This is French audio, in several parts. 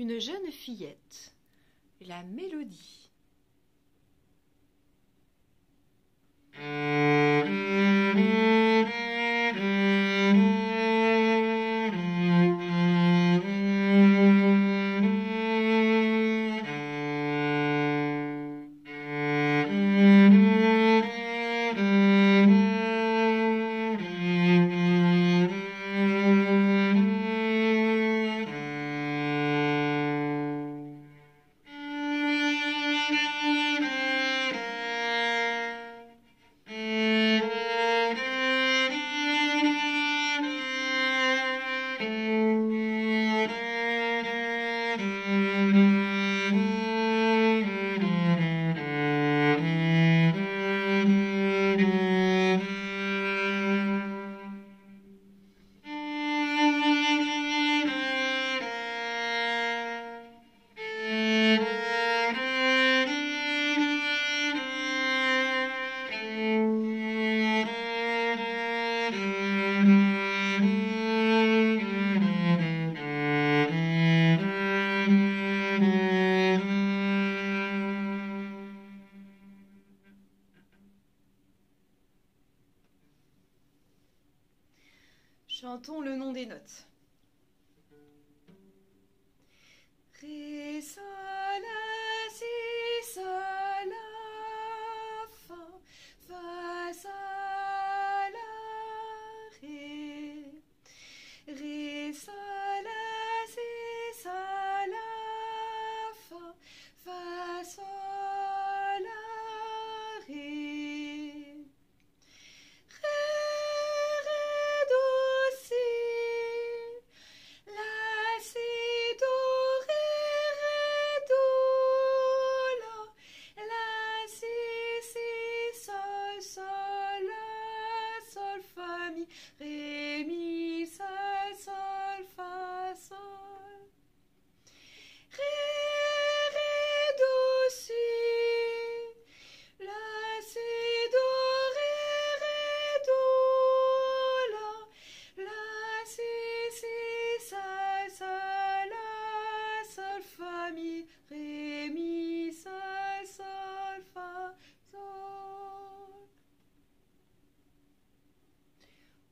Une jeune fillette. La mélodie. Chantons le nom des notes.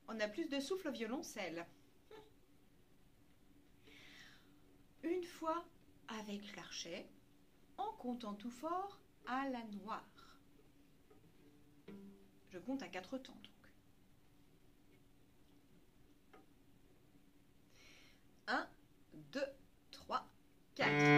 On a plus de souffle au violoncelle. Une fois avec l'archet, en comptant tout fort à la noire. Je compte à quatre temps donc. 1, 2, 3, 4.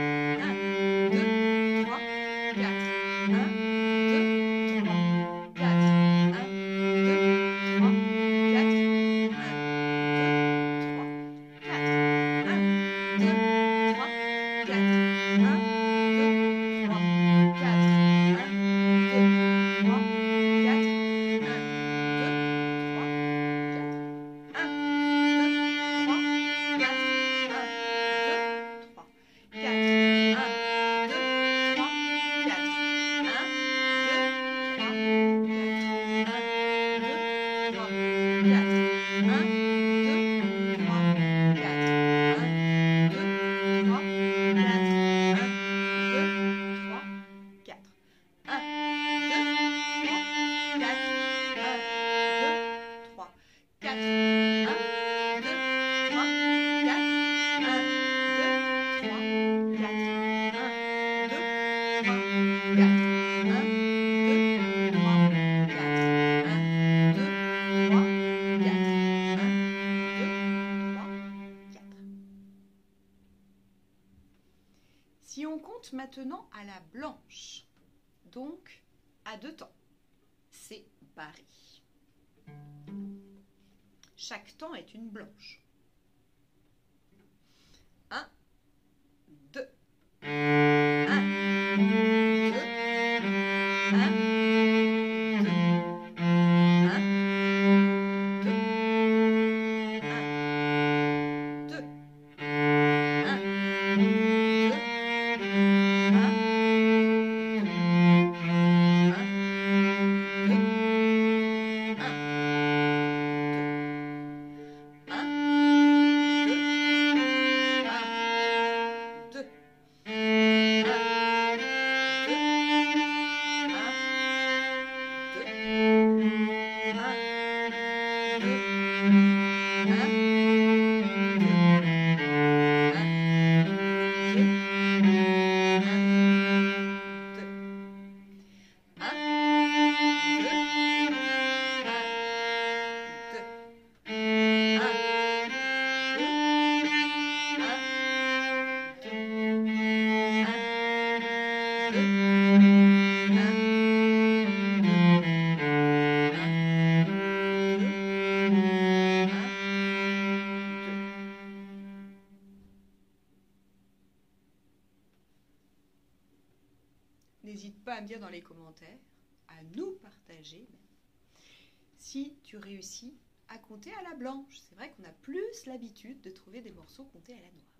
compte maintenant à la blanche, donc à deux temps. C'est Paris. Chaque temps est une blanche. N'hésite pas à me dire dans les commentaires, à nous partager si tu réussis à compter à la blanche. C'est vrai qu'on a plus l'habitude de trouver des morceaux comptés à la noire.